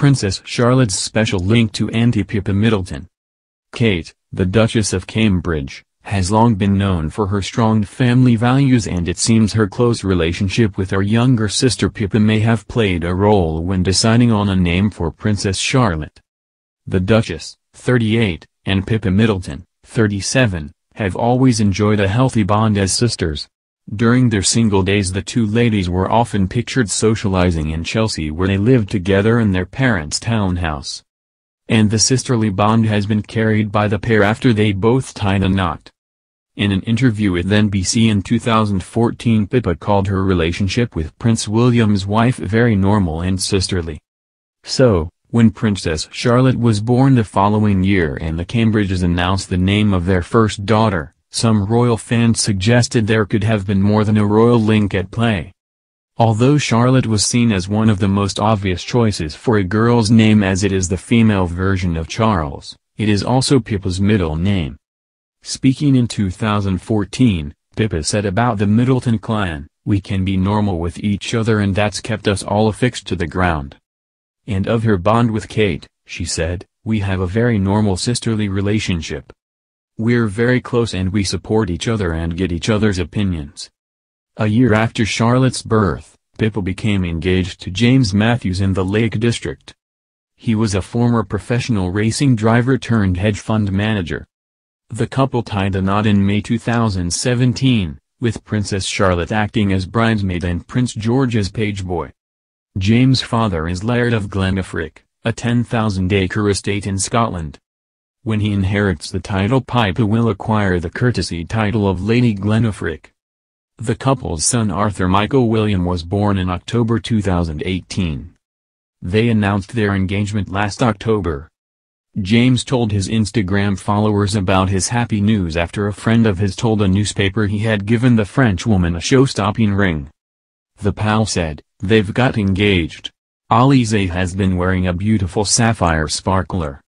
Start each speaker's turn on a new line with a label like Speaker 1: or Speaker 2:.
Speaker 1: Princess Charlotte's special link to Auntie Pippa Middleton. Kate, the Duchess of Cambridge, has long been known for her strong family values and it seems her close relationship with her younger sister Pippa may have played a role when deciding on a name for Princess Charlotte. The Duchess, 38, and Pippa Middleton, 37, have always enjoyed a healthy bond as sisters. During their single days the two ladies were often pictured socializing in Chelsea where they lived together in their parents' townhouse. And the sisterly bond has been carried by the pair after they both tied a knot. In an interview with NBC in 2014 Pippa called her relationship with Prince William's wife very normal and sisterly. So, when Princess Charlotte was born the following year and the Cambridges announced the name of their first daughter, some royal fans suggested there could have been more than a royal link at play. Although Charlotte was seen as one of the most obvious choices for a girl's name as it is the female version of Charles, it is also Pippa's middle name. Speaking in 2014, Pippa said about the Middleton clan, we can be normal with each other and that's kept us all affixed to the ground. And of her bond with Kate, she said, we have a very normal sisterly relationship. We're very close and we support each other and get each other's opinions. A year after Charlotte's birth, Pippa became engaged to James Matthews in the Lake District. He was a former professional racing driver turned hedge fund manager. The couple tied a knot in May 2017, with Princess Charlotte acting as bridesmaid and Prince George as pageboy. James' father is Laird of Glen Affric, a 10,000-acre estate in Scotland. When he inherits the title Pippa will acquire the courtesy title of Lady Glen Affric. The couple's son Arthur Michael William was born in October 2018. They announced their engagement last October. James told his Instagram followers about his happy news after a friend of his told a newspaper he had given the French woman a show-stopping ring. The pal said, they've got engaged. Alizée has been wearing a beautiful sapphire sparkler.